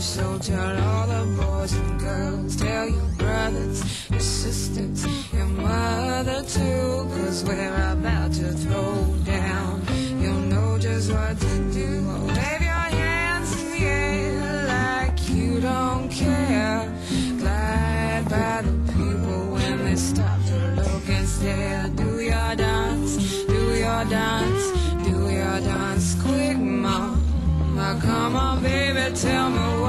So tell all the boys and girls, tell your brothers, your sisters, your mother too, cause we're about to throw down. You'll know just what to do. Wave your hands in the air like you don't care. Glide by the people when they stop to look and stare. Do your dance, do your dance, do your dance quick, mom. Come on, baby, tell me